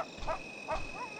Ha ha ha ha!